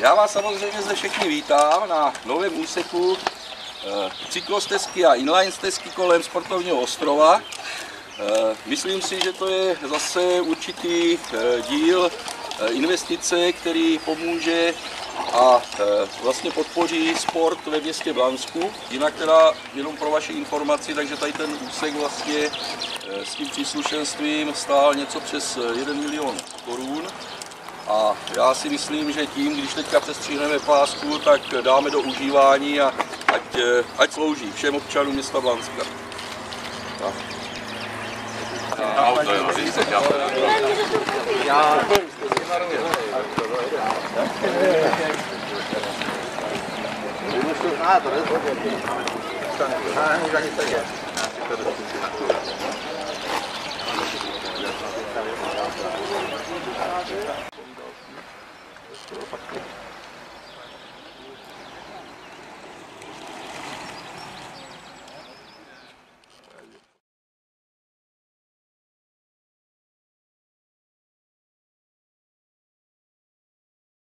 Já vás samozřejmě zde všechny vítám na novém úseku eh, cyklostezky a inline stezky kolem sportovního ostrova. Eh, Myslím si, že to je zase určitý eh, díl investice, který pomůže a eh, vlastně podpoří sport ve městě Blansku. Jinak teda jenom pro vaši informaci, takže tady ten úsek vlastně eh, s tím příslušenstvím stál něco přes eh, 1 milion korun. A já si myslím, že tím, když teďka přestříhneme pásku, tak dáme do užívání a ať, ať slouží všem občanům města Blanska. Tak. Auto, jo, A, to jest wodę. A, nie tak jest.